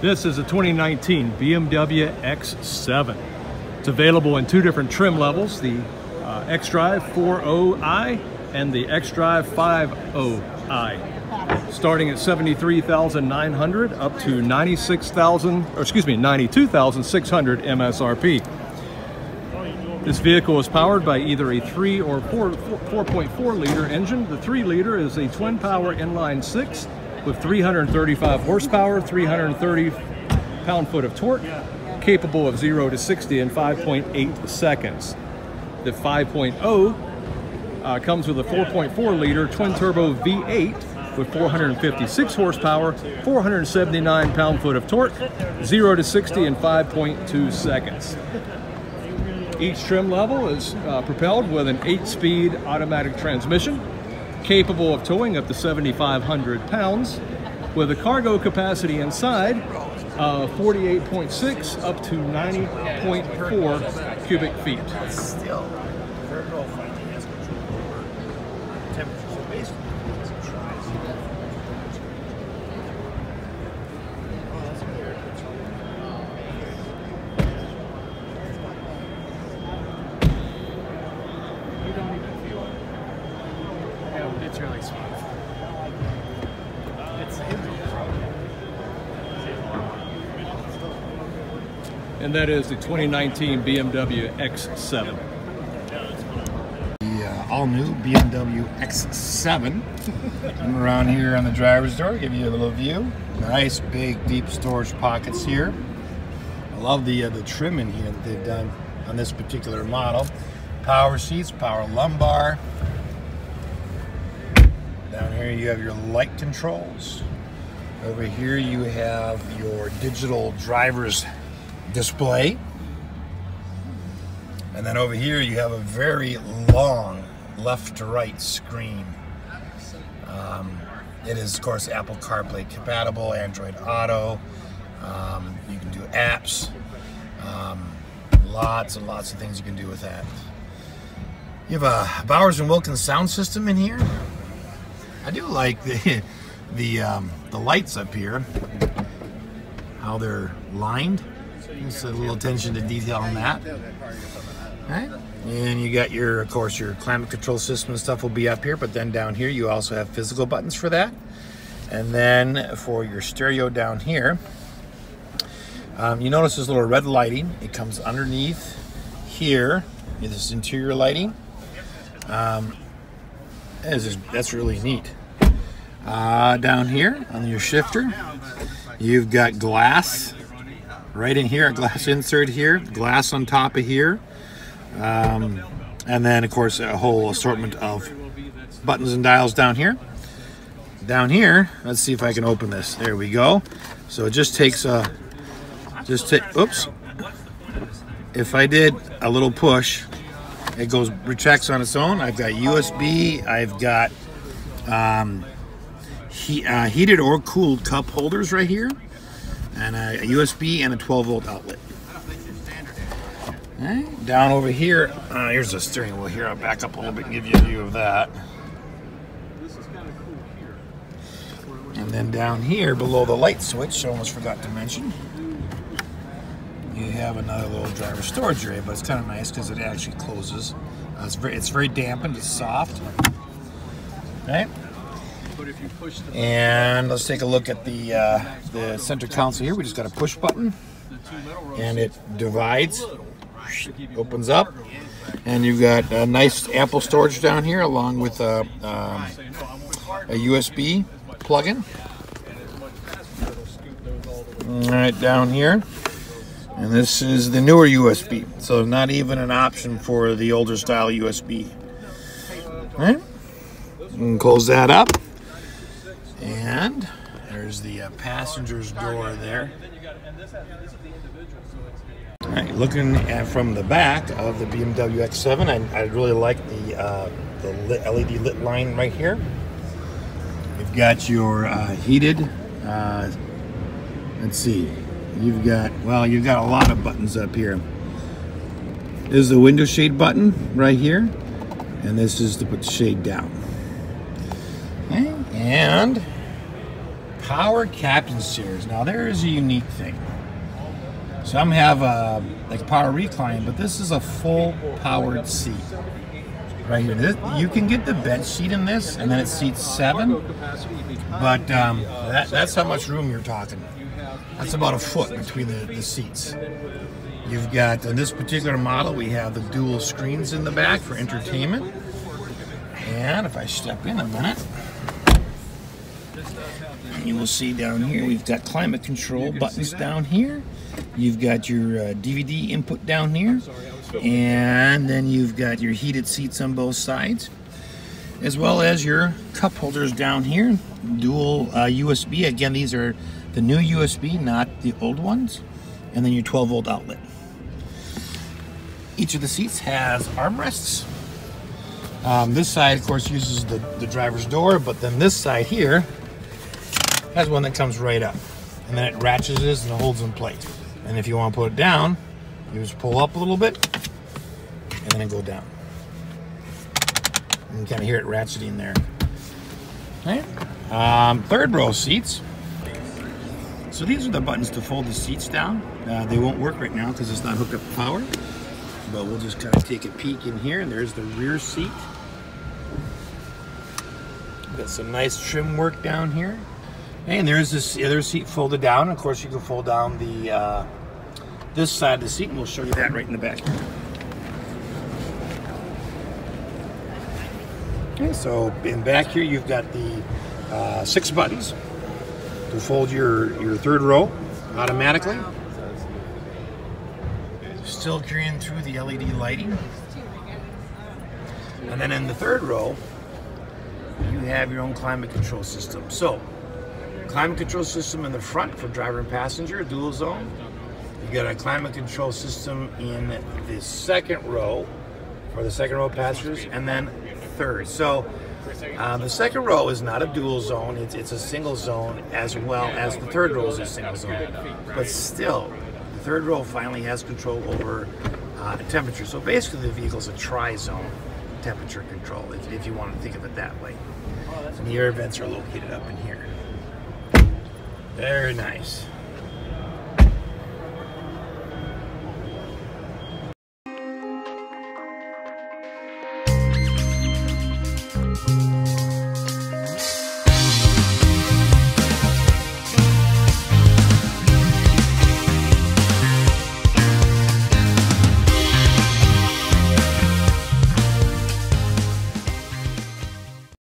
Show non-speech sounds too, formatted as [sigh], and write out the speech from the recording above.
This is a 2019 BMW X7. It's available in two different trim levels, the uh, xDrive 4.0i and the xDrive 5.0i. Starting at 73,900 up to 96,000, or excuse me, 92,600 MSRP. This vehicle is powered by either a 3 or 4.4 liter engine. The 3 liter is a twin power inline 6 with 335 horsepower, 330 pound-foot of torque, capable of 0 to 60 in 5.8 seconds. The 5.0 uh, comes with a 4.4 liter twin turbo V8 with 456 horsepower, 479 pound-foot of torque, 0 to 60 in 5.2 seconds. Each trim level is uh, propelled with an 8-speed automatic transmission, capable of towing up to 7,500 pounds, with a cargo capacity inside of 48.6 up to 90.4 cubic feet. And that is the 2019 BMW X7. The uh, all-new BMW X7. Come around here on the driver's door, give you a little view. Nice, big, deep storage pockets here. I love the uh, the trim in here that they've done on this particular model. Power seats, power lumbar. Down here you have your light controls. Over here you have your digital driver's display. And then over here you have a very long left to right screen. Um, it is, of course, Apple CarPlay compatible, Android Auto. Um, you can do apps. Um, lots and lots of things you can do with that. You have a Bowers and Wilkins sound system in here. I do like the [laughs] the um, the lights up here, how they're lined. Just a little attention to detail on that. Right? And you got your, of course, your climate control system and stuff will be up here, but then down here you also have physical buttons for that. And then for your stereo down here, um, you notice this little red lighting. It comes underneath here. This interior lighting. Um, that is that's really neat. Uh, down here on your shifter, you've got glass right in here, a glass insert here, glass on top of here. Um, and then, of course, a whole assortment of buttons and dials down here. Down here, let's see if I can open this. There we go. So it just takes a, just take, oops. If I did a little push, it goes, retracts on its own. I've got USB, I've got um, he, uh, heated or cooled cup holders right here, and a USB and a 12 volt outlet. Down over here, uh, here's the steering wheel here. I'll back up a little bit and give you a view of that. This is kind of cool here. And then down here, below the light switch, I almost forgot to mention, you have another little driver storage area, but it's kind of nice because it actually closes. Uh, it's very, it's very dampened. It's soft. Okay. And let's take a look at the uh, the center console here. We just got a push button, and it divides, opens up, and you've got a nice ample storage down here, along with a, um, a USB plug-in. Right, down here. And this is the newer USB, so not even an option for the older style USB. Right, and close that up. And there's the uh, passenger's door there. All right, looking at from the back of the BMW X7, I, I really like the uh, the lit, LED lit line right here. You've got your uh, heated. Uh, let's see. You've got well, you've got a lot of buttons up here. This is the window shade button right here, and this is to put the shade down. Okay, and power captain's chairs. Now there is a unique thing. Some have a like power recline, but this is a full powered seat. Right here, this, you can get the bench seat in this, and then it seats seven. But um, that, that's how much room you're talking. That's about a foot between the, the seats. You've got, in this particular model, we have the dual screens in the back for entertainment. And if I step in a minute, you will see down here, we've got climate control buttons down here. You've got your uh, DVD input down here. And then you've got your heated seats on both sides. As well as your cup holders down here. Dual uh, USB. Again, these are the new USB, not the old ones. And then your 12 volt outlet. Each of the seats has armrests. Um, this side, of course, uses the, the driver's door, but then this side here has one that comes right up. And then it ratchets and holds in place. And if you want to put it down, you just pull up a little bit and then go down. You can kind of hear it ratcheting there. Okay. Um, third row seats. So these are the buttons to fold the seats down. Uh, they won't work right now because it's not hooked up to power. But we'll just kind of take a peek in here and there's the rear seat. Got some nice trim work down here. And there's this other seat folded down. Of course, you can fold down the uh, this side of the seat, and we'll show you that right in the back. Okay, so in back here, you've got the uh, six buttons to fold your, your third row automatically. Still carrying through the LED lighting. And then in the third row, you have your own climate control system. So, climate control system in the front for driver and passenger, dual zone. You got a climate control system in the second row for the second row passengers, and then third. So uh, the second row is not a dual zone; it's, it's a single zone, as well as the third row is a single zone. But still, the third row finally has control over uh, temperature. So basically, the vehicle's a tri-zone temperature control, if, if you want to think of it that way. And the air vents are located up in here. Very nice.